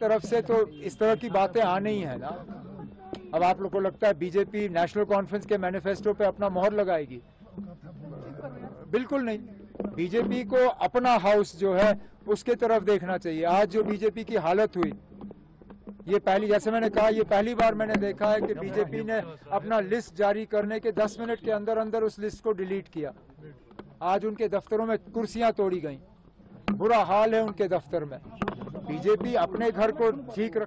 तरफ़ से तो इस तरह की बातें आनी ही है ना। अब आप लोग को लगता है बीजेपी नेशनल कॉन्फ्रेंस के मैनिफेस्टो पे अपना मोहर लगाएगी? बिल्कुल नहीं। बीजेपी को अपना हाउस जो है, उसके तरफ़ देखना चाहिए। आज जो बीजेपी की हालत हुई, ये पहली, जैसे मैंने कहा, ये पहली बार मैंने देखा है कि बीजेपी ने अपना लिस्ट जारी करने के 10 मिनट के अंदर अंदर उस लिस्ट को डिलीट किया। आज उनके दफ्तरों में कुर्सियाँ तोड़ी गई। बुरा हाल है उनके दफ्तर में। बीजेपी अपने घर को ठीक रख